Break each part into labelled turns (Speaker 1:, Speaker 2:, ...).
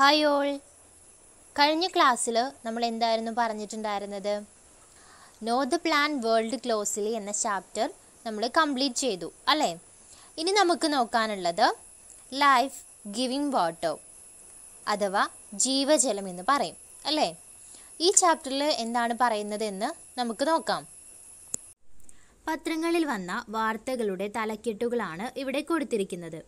Speaker 1: Hi all. കഴിഞ്ഞ ക്ലാസ്സിൽ നമ്മൾ എന്തായിരുന്നു പറഞ്ഞിട്ടുണ്ടായിരുന്നത്? Know the plant world closely എന്ന ചാപ്റ്റർ നമ്മൾ കംപ്ലീറ്റ് ചെയ്തു അല്ലേ? ഇനി നമുക്ക് നോക്കാനുള്ളത് ലൈഫ് ഗിവിങ് വാട്ടർ അഥവാ ജീവജലം എന്ന് പറയും അല്ലേ? ഈ ചാപ്റ്ററിൽ എന്താണ് പറയുന്നത് എന്ന് നമുക്ക് നോക്കാം. പത്രങ്ങളിൽ വന്ന വാർത്തകളുടെ തലക്കെട്ടുകളാണ് ഇവിടെ കൊടുത്തിരിക്കുന്നത്.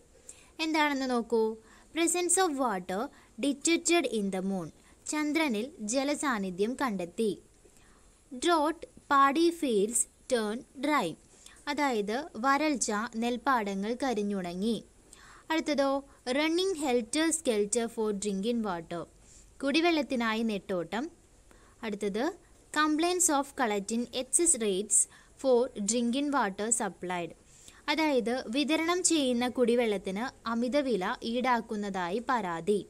Speaker 1: എന്താണെന്ന് നോക്കൂ? Presence of water detected in the moon ചന്ദ്രനിൽ ജലസാന്നിധ്യം കണ്ടെത്തി. Drought paddy fields turn dry അതായത് വരൾച്ച നെൽപ്പാടങ്ങൾ കരിഞ്ഞുണങ്ങി. അടുത്തതോ running helter skelter for drinking water കുടിവെള്ളത്തിനായി നെട്ടോട്ടം. അടുത്തത് compliance of collecting excess rates for drinking water supplied അതായത് വിതരണം ചെയ്യുന്ന കുടിവെള്ളത്തിന് അമിതവില ഈടാക്കുന്നതായി പരാതി.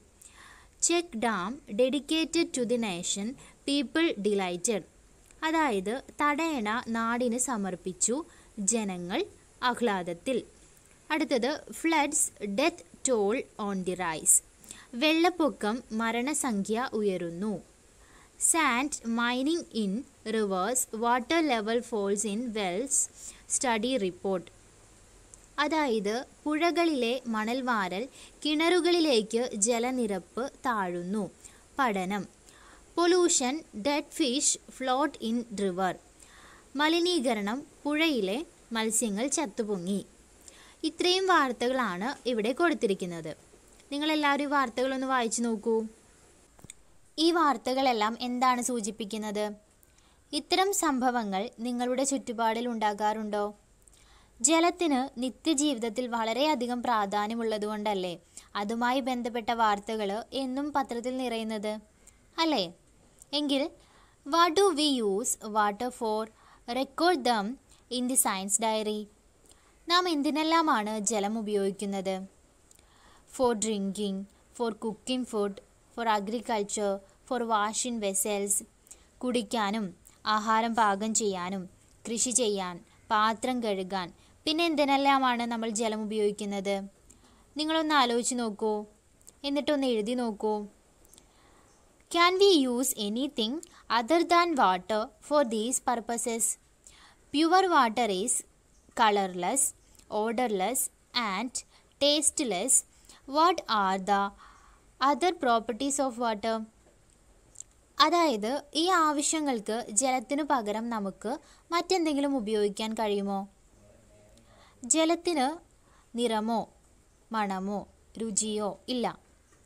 Speaker 1: Check dam dedicated to the nation people delighted. അതായത് തടയണ നാടിന് സമർപ്പിച്ചു ജനങ്ങൾ ആഹ്ലാദത്തിൽ. അടുത്തത് floods death toll on the rise. വെള്ളപ്പൊക്കം മരണസംഖ്യ ഉയരുന്നു. Sand mining in rivers water level falls in wells study report. അതായത് പുഴകളിലെ മണൽവാരൽ കിണറുകളിലേക്ക് ജലനിരപ്പ് താഴുന്നു. പഠനം. Pollution dead fish float in river മലിനീകരണം പുഴയിലെ മത്സ്യങ്ങൾ ചത്തുപൊങ്ങി. ഇത്രയും വാർത്തകളാണ് ഇവിടെ കൊടുത്തിരിക്കുന്നത്. നിങ്ങളെല്ലാവരും ഈ വാർത്തകളൊന്ന് വായിച്ചു നോക്കൂ. ഈ വാർത്തകളെല്ലാം എന്താണ് സൂചിപ്പിക്കുന്നത്? ഇത്തരം സംഭവങ്ങൾ നിങ്ങളുടെ ചുറ്റുപാടിൽ ഉണ്ടാകാറുണ്ടോ? ജലത്തിന് നിത്യജീവിതത്തിൽ വളരെയധികം പ്രാധാന്യമുള്ളതുകൊണ്ടല്ലേ? അതുമായി ബന്ധപ്പെട്ട വാർത്തകൾ എന്നും പത്രത്തിൽ നിറയുന്നത് അല്ലേ? എങ്കിൽ what do we use water for record them in the science diary നാം എന്തിനെല്ലാമാണ് ജലം ഉപയോഗിക്കുന്നത്? For drinking for cooking food for agriculture for washing vessels കുടിക്കാനും ആഹാരം പാകം ചെയ്യാനും കൃഷി ചെയ്യാൻ പാത്രം കഴുകാൻ പിന്നെ എന്തിനെല്ലാമാണ് നമ്മൾ ജലം ഉപയോഗിക്കുന്നത്? നിങ്ങളൊന്ന് ആലോചിച്ച് നോക്കൂ. എന്നിട്ടൊന്ന് എഴുതി നോക്കൂ. Can we use anything other than water for these purposes pure water is colourless odourless and tasteless what are the other properties of water അതായത് ഈ ആവശ്യങ്ങൾക്ക് ജലത്തിനു പകരം നമുക്ക് മറ്റെന്തെങ്കിലും ഉപയോഗിക്കാൻ കഴിയുമോ? ജലത്തിന് നിറമോ മണമോ രുചിയോ ഇല്ല.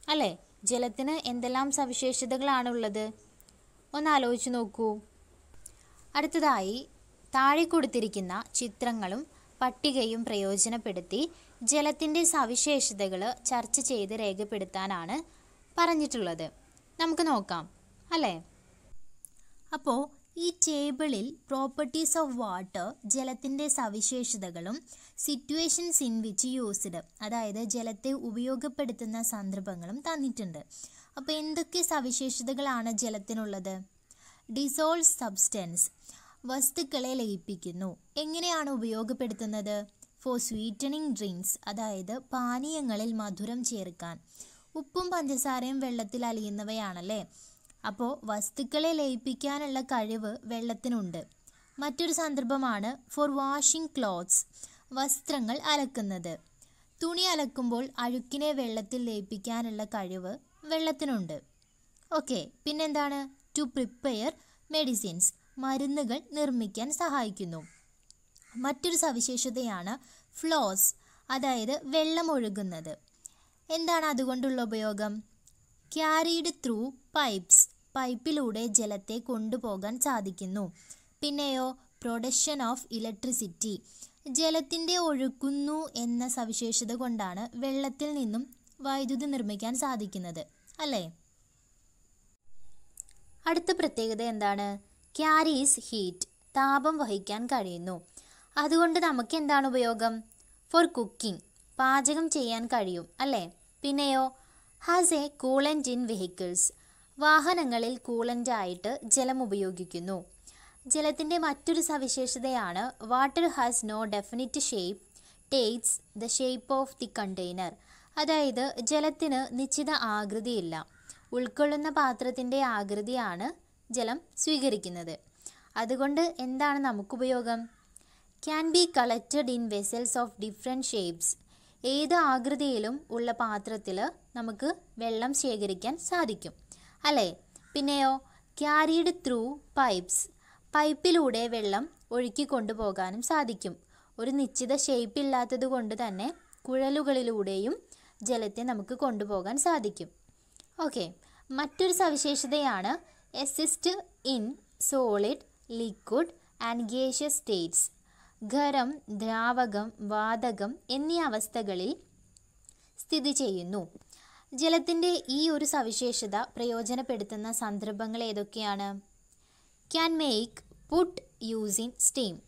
Speaker 1: അല്ലേ? ജലത്തിന് എന്തെല്ലാം സവിശേഷതകളാണുള്ളത്? ഒന്ന് ആലോചിച്ച് നോക്കൂ. അടുത്തതായി താഴെ കൊടുത്തിരിക്കുന്ന ചിത്രങ്ങളും പട്ടികയും പ്രയോജനപ്പെടുത്തി ജലത്തിന്റെ സവിശേഷതകൾ ചർച്ച ചെയ്ത് രേഖപ്പെടുത്താനാണ് പറഞ്ഞിട്ടുള്ളത്. നമുക്ക് നോക്കാം. അല്ലേ? അപ്പോൾ ഈ ടേബിളിൽ പ്രോപ്പർട്ടീസ് ഓഫ് വാട്ടർ ജലത്തിന്റെ സവിശേഷതകളും സിറ്റുവേഷൻസ് ഇൻ വിച്ച് യൂസ്ഡ് അതായത് ജലത്തെ ഉപയോഗപ്പെടുത്തുന്ന സന്ദർഭങ്ങളും തന്നിട്ടുണ്ട്. അപ്പോൾ എന്തൊക്കെ സവിശേഷതകളാണ് ജലത്തിനുള്ളത്? ഡിസോൾവ് സബ്സ്റ്റൻസ് വസ്തുക്കളെ ലയിപ്പിക്കുന്നു. എങ്ങനെയാണ് ഉപയോഗപ്പെടുത്തുന്നത്? ഫോർ സ്വീറ്റനിങ് ഡ്രിങ്ക്സ് അതായത് പാനീയങ്ങളിൽ മധുരം ചേർക്കാൻ. ഉപ്പും പഞ്ചസാരയും വെള്ളത്തിൽ അലിയുന്നവയാണല്ലേ? അപ്പോൾ വസ്തുക്കളെ ലയിപ്പിക്കാനുള്ള കഴിവ് വെള്ളത്തിനുണ്ട്. മറ്റൊരു സന്ദർഭമാണ് ഫോർ വാഷിംഗ് ക്ലോത്ത്സ് വസ്ത്രങ്ങൾ അലക്കുന്നത്. തുണി അലക്കുമ്പോൾ അഴുക്കിനെ വെള്ളത്തിൽ ലയിപ്പിക്കാനുള്ള കഴിവ് വെള്ളത്തിനുണ്ട്. ഓക്കെ പിന്നെന്താണ്? ടു പ്രിപ്പയർ മെഡിസിൻസ് മരുന്നുകൾ നിർമ്മിക്കാൻ സഹായിക്കുന്നു. മറ്റൊരു സവിശേഷതയാണ് ഫ്ലോസ് അതായത് വെള്ളം ഒഴുകുന്നത്. എന്താണ് അതുകൊണ്ടുള്ള ഉപയോഗം? ക്യാരീഡ് ത്രൂ പൈപ്സ് പൈപ്പിലൂടെ ജലത്തെ കൊണ്ടുപോകാൻ സാധിക്കുന്നു. പിന്നെയോ പ്രൊഡക്ഷൻ ഓഫ് ഇലക്ട്രിസിറ്റി. ജലത്തിന്റെ ഒഴുക്കുന്നു എന്ന സവിശേഷത കൊണ്ടാണ് വെള്ളത്തിൽ നിന്നും വൈദ്യുതി നിർമ്മിക്കാൻ സാധിക്കുന്നത് അല്ലേ? അടുത്ത പ്രത്യേകത എന്താണ്? ക്യാരീസ് ഹീറ്റ് താപം വഹിക്കാൻ കഴിയുന്നു. അതുകൊണ്ട് നമുക്ക് എന്താണ് ഉപയോഗം? ഫോർ കുക്കിംഗ് പാചകം ചെയ്യാൻ കഴിയും അല്ലേ? പിന്നെയോ has a coolant in vehicles. വാഹനങ്ങളിൽ കൂളന്റായിട്ട് ജലം ഉപയോഗിക്കുന്നു. ജലത്തിന്റെ മറ്റൊരു സവിശേഷതയാണ് water has no definite shape takes the shape of the container അതായത് ജലത്തിന് നിശ്ചിത ആകൃതിയില്ല. ഉൾക്കൊള്ളുന്ന പാത്രത്തിന്റെ ആകൃതിയാണ് ജലം സ്വീകരിക്കുന്നത്. അതുകൊണ്ട് എന്താണ് നമുക്ക് ഉപയോഗം can be collected in vessels of different shapes ഏത് ആകൃതിയിലും ഉള്ള പാത്രത്തിൽ നമുക്ക് വെള്ളം ശേഖരിക്കാൻ സാധിക്കും. അല്ലേ? പിന്നെയോ? ക്യാരീഡ് ത്രൂ പൈപ്സ് പൈപ്പിലൂടെ വെള്ളം ഒഴുക്കി കൊണ്ടുപോകാനും സാധിക്കും. ഒരു നിശ്ചിത ഷേപ്പ് ഇല്ലാത്തത് കൊണ്ട് തന്നെ കുഴലുകളിലൂടെയും ജലത്തെ നമുക്ക് കൊണ്ടുപോകാൻ സാധിക്കും. ഓക്കെ. മറ്റൊരു സവിശേഷതയാണ് exist in solid liquid and gaseous states ഖരം ദ്രാവകം വാതകം എന്നീ അവസ്ഥകളിൽ സ്ഥിതി ചെയ്യുന്നു. ജലത്തിന്റെ ഈ ഒരു സവിശേഷത പ്രയോജനപ്പെടുത്തുന്ന സന്ദർഭങ്ങൾ ഏതൊക്കെയാണ്? Can make puttu using steam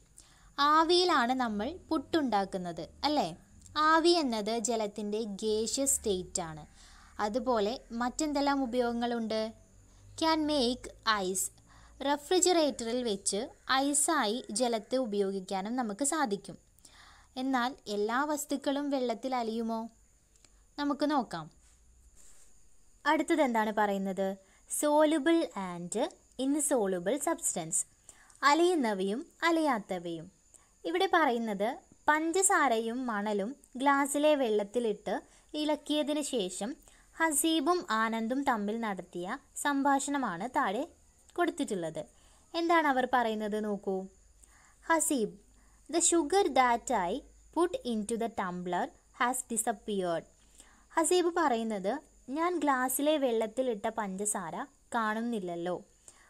Speaker 1: ആവിയിലാണ് നമ്മൾ പുട്ടുണ്ടാക്കുന്നത് അല്ലേ? ആവി എന്നത് ജലത്തിന്റെ ഗേഷ്യസ് സ്റ്റേറ്റ് ആണ്. അതുപോലെ മറ്റെന്തെല്ലാം ഉപയോഗങ്ങളുണ്ട്? ക്യാൻ മേക്ക് ഐസ് റെഫ്രിജറേറ്ററിൽ വെച്ച് ഐസായി ജലത്തെ ഉപയോഗിക്കാനും നമുക്ക് സാധിക്കും. എന്നാൽ എല്ലാ വസ്തുക്കളും വെള്ളത്തിൽ അലിയുമോ? നമുക്ക് നോക്കാം. അടുത്തത് എന്താണ് പറയുന്നത്? സോലുബിൾ ആൻഡ് ഇൻസോളുബിൾ സബ്സ്റ്റൻസ് അലയുന്നവയും അലയാത്തവയും. ഇവിടെ പറയുന്നത് പഞ്ചസാരയും മണലും ഗ്ലാസ്സിലെ വെള്ളത്തിലിട്ട് ഇളക്കിയതിന് ശേഷം ഹസീബും ആനന്ദും തമ്മിൽ നടത്തിയ സംഭാഷണമാണ് താഴെ കൊടുത്തിട്ടുള്ളത്. എന്താണ് അവർ പറയുന്നത് നോക്കൂ. Haseeb the sugar that I put into the tumbler has disappeared Haseeb പറയുന്നത് ഞാൻ ഗ്ലാസ്സിലെ വെള്ളത്തിലിട്ട പഞ്ചസാര കാണുന്നില്ലല്ലോ.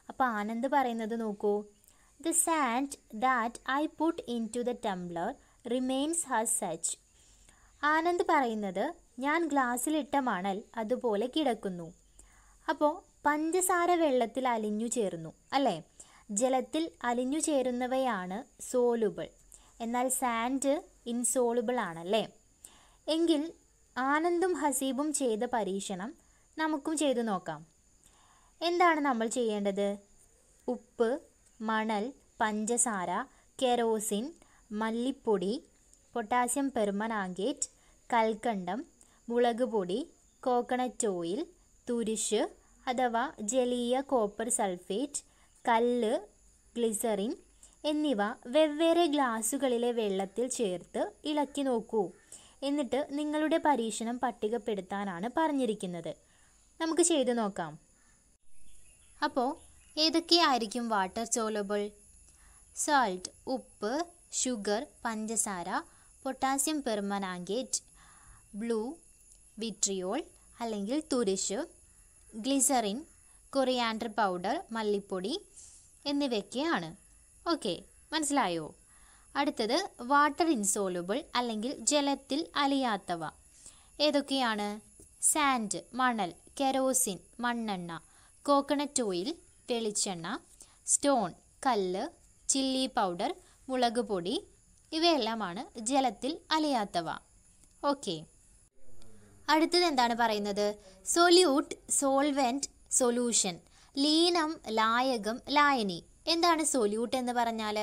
Speaker 1: അപ്പോൾ ആനന്ദ് പറയുന്നത് നോക്കൂ. The sand that I put into the tumbler remains as such Anand പറയുന്നത് ഞാൻ ഗ്ലാസ്സിലിട്ട മണൽ അതുപോലെ കിടക്കുന്നു. അപ്പോൾ പഞ്ചസാര വെള്ളത്തിൽ അലിഞ്ഞു ചേർന്നു അല്ലേ? ജലത്തിൽ അലിഞ്ഞു ചേരുന്നവയാണ് സോലുബിൾ എന്നാൽ സാൻഡ് ഇൻസോളുബിൾ ആണല്ലേ? എങ്കിൽ ആനന്ദും ഹസീബും ചെയ്ത പരീക്ഷണം നമുക്കും ചെയ്തു നോക്കാം. എന്താണ് നമ്മൾ ചെയ്യേണ്ടത്? ഉപ്പ് മണൽ പഞ്ചസാര കെറോസിൻ മല്ലിപ്പൊടി പൊട്ടാസ്യം പെർമനാങ്കേറ്റ് കൽക്കണ്ടം മുളക് പൊടി കോക്കനട്ട് ഓയിൽ തുരിശ് അഥവാ ജലീയ കോപ്പർ സൾഫേറ്റ് കല്ല് ഗ്ലിസറിൻ എന്നിവ വെവ്വേറെ ഗ്ലാസുകളിലെ വെള്ളത്തിൽ ചേർത്ത് ഇളക്കി നോക്കൂ. എന്നിട്ട് നിങ്ങളുടെ പരീക്ഷണം പട്ടികപ്പെടുത്താനാണ് പറഞ്ഞിരിക്കുന്നത്. നമുക്ക് ചെയ്തു നോക്കാം. അപ്പോൾ ഏതൊക്കെയായിരിക്കും വാട്ടർ സോലബിൾ സാൾട്ട് ഉപ്പ് ഷുഗർ പഞ്ചസാര പൊട്ടാസ്യം പെർമനാങ്കേറ്റ് ബ്ലൂ വിട്രിയോൾ അല്ലെങ്കിൽ തുരിശ് ഗ്ലിസറിൻ കൊറിയാൻഡർ പൗഡർ മല്ലിപ്പൊടി എന്നിവയൊക്കെയാണ്. ഓക്കെ മനസ്സിലായോ? അടുത്തത് വാട്ടർ ഇൻസോലുബിൾ അല്ലെങ്കിൽ ജലത്തിൽ അലിയാത്തവ. ഏതൊക്കെയാണ്? സാൻഡ് മണൽ കെറോസിൻ മണ്ണെണ്ണ കോക്കനട്ട് ഓയിൽ വെളിച്ചെണ്ണ സ്റ്റോൺ കല്ല് ചില്ലി പൗഡർ മുളക് പൊടി ഇവയെല്ലാമാണ് ജലത്തിൽ അലിയാത്തവ. ഓക്കെ അടുത്തത് എന്താണ് പറയുന്നത്? സൊല്യൂട്ട് സോൾവെന്റ് സൊല്യൂഷൻ ലീനം ലായകം ലായനി. എന്താണ് സൊല്യൂട്ട് എന്ന് പറഞ്ഞാൽ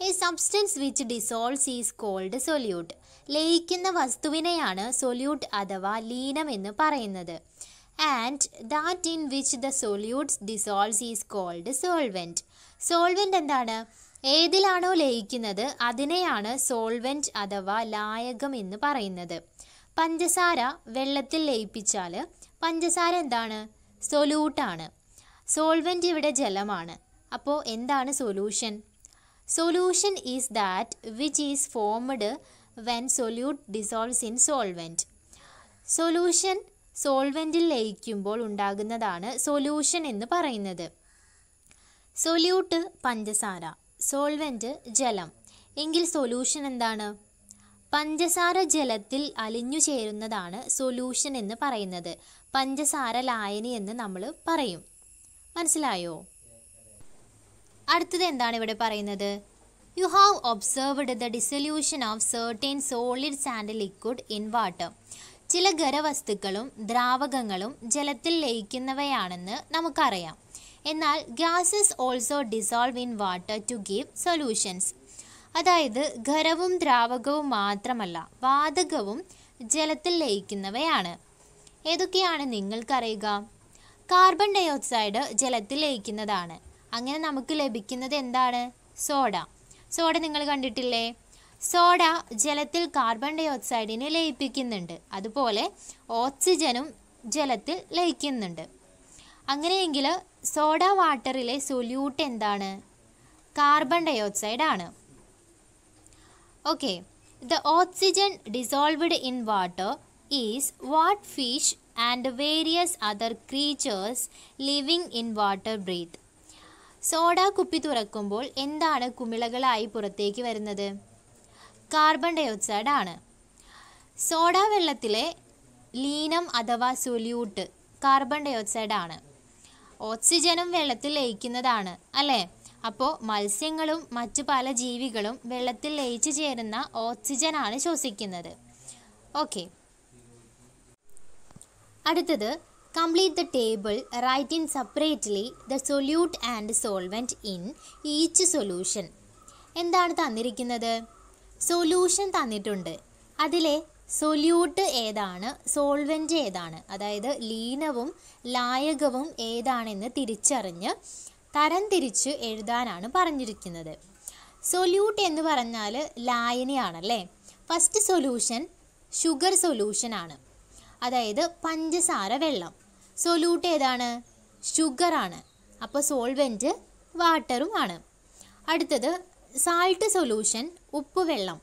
Speaker 1: a substance which dissolves is called solute ലയിക്കുന്ന വസ്തുവിനെയാണ് സൊല്യൂട്ട് അഥവാ ലീനം എന്ന് പറയുന്നത്. And that in which the solutes dissolves is called solvent solvent എന്താണ്? ഏതിലാണോ ലയിക്കുന്നത് അതിനെയാണ് സോൾവെന്റ് അഥവാ ലായകം എന്ന് പറയുന്നത്. പഞ്ചസാര വെള്ളത്തിൽ ലയിപ്പിച്ചാൽ പഞ്ചസാര എന്താണ്? സൊല്യൂട്ടാണ് സോൾവെന്റ് ഇവിടെ ജലമാണ്. അപ്പോൾ എന്താണ് solution solution is that which is formed when solute dissolves in solvent solution സോൾവെന്റിൽ ലയിക്കുമ്പോൾ ഉണ്ടാകുന്നതാണ് സൊല്യൂഷൻ എന്ന് പറയുന്നത്. സൊല്യൂട്ട് പഞ്ചസാര സോൾവെന്റ് ജലം. എങ്കിൽ സൊല്യൂഷൻ എന്താണ്? പഞ്ചസാര ജലത്തിൽ അലിഞ്ഞു ചേരുന്നതാണ് സൊല്യൂഷൻ എന്ന് പറയുന്നത്. പഞ്ചസാര ലായനി എന്ന് നമ്മൾ പറയും. മനസ്സിലായോ? അടുത്തത് എന്താണ് ഇവിടെ പറയുന്നത്? You have observed the dissolution of certain solids and liquid in water ചില ഖരവസ്തുക്കളും ദ്രാവകങ്ങളും ജലത്തിൽ ലയിക്കുന്നവയാണെന്ന് നമുക്കറിയാം. എന്നാൽ gases also dissolve in water to give solutions അതായത് ഖരവും ദ്രാവകവും മാത്രമല്ല വാതകവും ജലത്തിൽ ലയിക്കുന്നവയാണ്. ഏതൊക്കെയാണ് നിങ്ങൾക്കറിയുക? കാർബൺ ഡൈ ഓക്സൈഡ് ജലത്തിൽ ലയിക്കുന്നതാണ്. അങ്ങനെ നമുക്ക് ലഭിക്കുന്നത് എന്താണ്? സോഡ. സോഡ നിങ്ങൾ കണ്ടിട്ടില്ലേ? സോഡ ജലത്തിൽ കാർബൺ ഡൈ ഓക്സൈഡിനെ ലയിപ്പിക്കുന്നുണ്ട്. അതുപോലെ ഓക്സിജനും ജലത്തിൽ ലയിക്കുന്നുണ്ട്. അങ്ങനെയെങ്കിൽ സോഡ വാട്ടറിലെ സൊല്യൂട്ട് എന്താണ്? കാർബൺ ഡൈ ഓക്സൈഡ് ആണ്. Okay the oxygen dissolved in water is what fish and various other creatures living in water breathe soda കുപ്പി തുറക്കുമ്പോൾ എന്താണ് കുമിളകളായി പുറത്തേക്ക് വരുന്നത്? കാർബൺ ഡൈ ഓക്സൈഡ് ആണ്. സോഡ വെള്ളത്തിലെ ലീനം അഥവാ സൊല്യൂട്ട് കാർബൺ ഡൈ ഓക്സൈഡ് ആണ്. ഓക്സിജനും വെള്ളത്തിൽ ലയിക്കുന്നതാണ് അല്ലേ? അപ്പോൾ മത്സ്യങ്ങളും മറ്റു പല ജീവികളും വെള്ളത്തിൽ ലയിച്ചു ചേരുന്ന ഓക്സിജനാണ് ശ്വസിക്കുന്നത്. ഓക്കെ അടുത്തത് complete the table write in separately the solute and solvent in each solution എന്താണ് തന്നിരിക്കുന്നത്? സൊല്യൂഷൻ തന്നിട്ടുണ്ട്. അതിലെ സൊല്യൂട്ട് ഏതാണ്? സോൾവെന്റ് ഏതാണ്? അതായത് ലീനവും ലായകവും ഏതാണെന്ന് തിരിച്ചറിഞ്ഞ് തരംതിരിച്ച് എഴുതാനാണ് പറഞ്ഞിരിക്കുന്നത്. സൊല്യൂട്ട് എന്ന് പറഞ്ഞാൽ ലായനിയാണല്ലേ? ഫസ്റ്റ് സൊല്യൂഷൻ ഷുഗർ സൊല്യൂഷൻ ആണ്. അതായത് പഞ്ചസാര വെള്ളം. സൊല്യൂട്ട് ഏതാണ്? ഷുഗർ ആണ് അപ്പോൾ സോൾവെന്റ് വാട്ടറും ആണ് അടുത്തത് സാൾട്ട് സൊല്യൂഷൻ ഉപ്പ് വെള്ളം.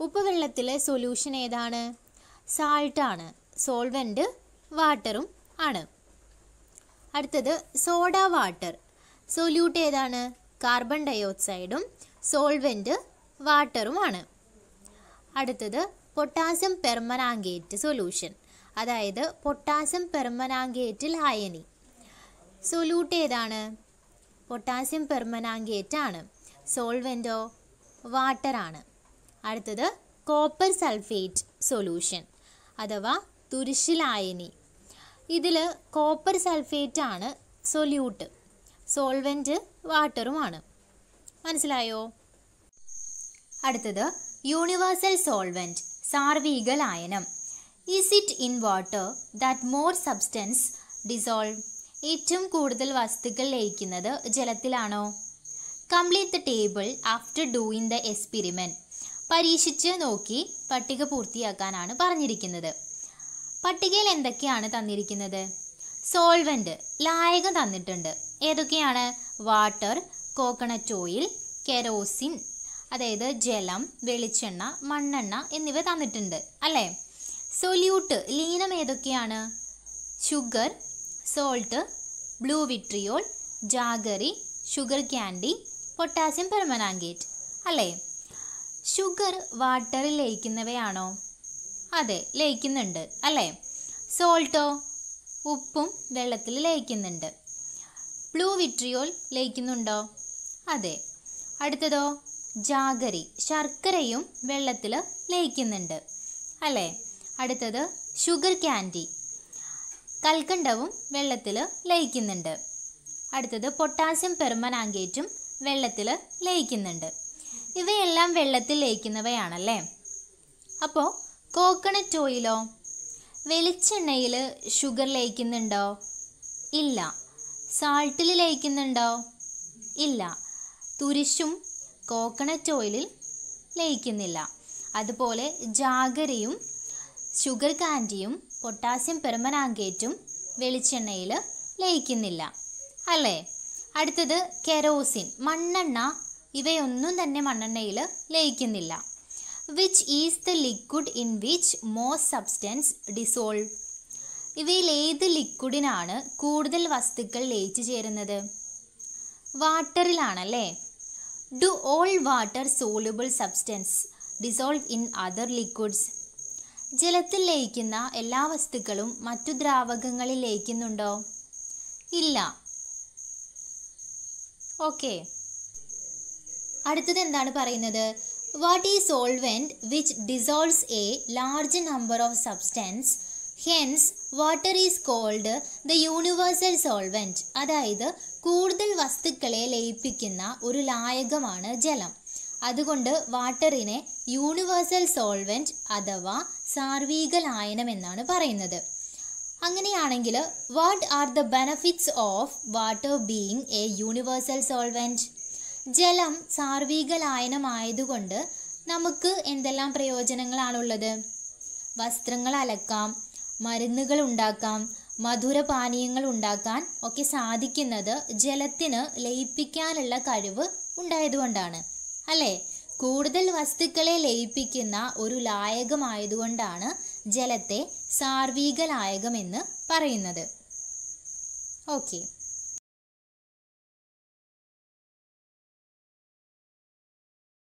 Speaker 1: ഉപ്പ് വെള്ളത്തിലെ സൊല്യൂഷൻ ഏതാണ്? സാൾട്ടാണ്. സോൾവെന്റ് വാട്ടറും ആണ്. അടുത്തത് സോഡ വാട്ടർ. സൊല്യൂട്ട് ഏതാണ്? കാർബൺ ഡൈ ഓക്സൈഡും സോൾവെന്റ് വാട്ടറുമാണ്. അടുത്തത് പൊട്ടാസ്യം പെർമനാങ്കേറ്റ് സൊല്യൂഷൻ. അതായത് പൊട്ടാസ്യം പെർമനാങ്കേറ്റിൽ അയനി സൊല്യൂട്ട് ഏതാണ് പൊട്ടാസ്യം പെർമനാങ്കേറ്റ് ആണ് സോൾവെന്റോ വാട്ടറാണ്. അടുത്തത് കോപ്പർ സൾഫേറ്റ് സൊല്യൂഷൻ അഥവാ തുരിശിലായനി ഇതിൽ കോപ്പർ സൾഫേറ്റ് ആണ് സൊല്യൂട്ട് സോൾവെന്റ് വാട്ടറുമാണ്. മനസ്സിലായോ? അടുത്തത് യൂണിവേഴ്സൽ സോൾവെന്റ് സാർവീക ലായനം is it in water that more substance dissolve ഏറ്റവും കൂടുതൽ വസ്തുക്കൾ ലയിക്കുന്നത് ജലത്തിലാണോ? Complete the table after doing the experiment പരീക്ഷിച്ച് നോക്കി പട്ടിക പൂർത്തിയാക്കാനാണ് പറഞ്ഞിരിക്കുന്നത്. പട്ടികയിൽ എന്തൊക്കെയാണ് തന്നിരിക്കുന്നത്? സോൾവെന്റ് ലായകം തന്നിട്ടുണ്ട്. ഏതൊക്കെയാണ്? വാട്ടർ കോക്കനട്ട് ഓയിൽ കെറോസിൻ അതായത് ജലം വെളിച്ചെണ്ണ മണ്ണെണ്ണ എന്നിവ തന്നിട്ടുണ്ട്. അല്ലേ? സൊല്യൂട്ട് ലീനം ഏതൊക്കെയാണ്? Sugar salt blue vitriol jaggery sugar candy potassium permanganate അല്ലേ? ഷുഗർ വാട്ടറിൽ ലയിക്കുന്നവയാണോ? അതെ ലയിക്കുന്നുണ്ട് അല്ലേ? സോൾട്ടോ ഉപ്പും വെള്ളത്തിൽ ലയിക്കുന്നുണ്ട്. Blue vitriol ലയിക്കുന്നുണ്ടോ? അതെ. അടുത്തതോ ജാഗരി ശർക്കരയും വെള്ളത്തിൽ ലയിക്കുന്നുണ്ട് അല്ലേ? അടുത്തത് ഷുഗർ ക്യാൻഡി കൽക്കണ്ടവും വെള്ളത്തിൽ ലയിക്കുന്നുണ്ട്. അടുത്തത് പൊട്ടാസ്യം പെർമനാങ്കേറ്റും വെള്ളത്തിൽ ലയിക്കുന്നുണ്ട്. ഇവയെല്ലാം വെള്ളത്തിൽ ലയിക്കുന്നവയാണല്ലേ? അപ്പോൾ കോക്കനട്ട് ഓയിലോ വെളിച്ചെണ്ണയിൽ ഷുഗർ ലയിക്കുന്നുണ്ടോ? ഇല്ല. സാൾട്ടിൽ ലയിക്കുന്നുണ്ടോ? ഇല്ല. തുരിശും കോക്കനട്ട് ഓയിലിൽ ലയിക്കുന്നില്ല. അതുപോലെ ജാഗരയും ഷുഗർ കാൻഡിയും പൊട്ടാസ്യം പെർമനാങ്കേറ്റും വെളിച്ചെണ്ണയിൽ ലയിക്കുന്നില്ല. അല്ലേ? അടുത്തത് കെറോസിൻ മണ്ണെണ്ണ. ഇവയൊന്നും തന്നെ മണ്ണെണ്ണയിൽ ലയിക്കുന്നില്ല. Which is the liquid in which most substance dissolve ഇവയിൽ ഏത് ലിക്വിഡിനാണ് കൂടുതൽ വസ്തുക്കൾ ലയിച്ചു ചേരുന്നത്? വാട്ടറിലാണല്ലേ? Do all water soluble substance dissolve in other liquids ജലത്തിൽ ലയിക്കുന്ന എല്ലാ വസ്തുക്കളും മറ്റു ദ്രാവകങ്ങളിൽ ലയിക്കുന്നുണ്ടോ? ഇല്ല. ഓക്കെ. അടുത്തത് എന്താണ് പറയുന്നത്? What is solvent which dissolves a large number of substance hence water is called the universal solvent അതായത് കൂടുതൽ വസ്തുക്കളെ ലയിപ്പിക്കുന്ന ഒരു ലായകമാണ് ജലം. അതുകൊണ്ട് വാട്ടറിനെ യൂണിവേഴ്സൽ സോൾവെന്റ് അഥവാ സാർവീക ലായനം എന്നാണ് പറയുന്നത്. അങ്ങനെയാണെങ്കിൽ what are the benefits of water being a universal solvent ജലം സാർവീക ലായനമായതുകൊണ്ട് നമുക്ക് എന്തെല്ലാം പ്രയോജനങ്ങളാണുള്ളത്? വസ്ത്രങ്ങൾ അലക്കാം മരുന്നുകൾ ഉണ്ടാക്കാം മധുരപാനീയങ്ങൾ ഉണ്ടാക്കാൻ ഒക്കെ സാധിക്കുന്നത് ജലത്തിന് ലയിപ്പിക്കാനുള്ള കഴിവ് ഉണ്ടായതുകൊണ്ടാണ്. അല്ലേ? കൂടുതൽ വസ്തുക്കളെ ലയിപ്പിക്കുന്ന ഒരു ലായകമായതുകൊണ്ടാണ് ജലത്തെ സാർവീക ലായകം എന്ന് പറയുന്നത്. ഓക്കെ.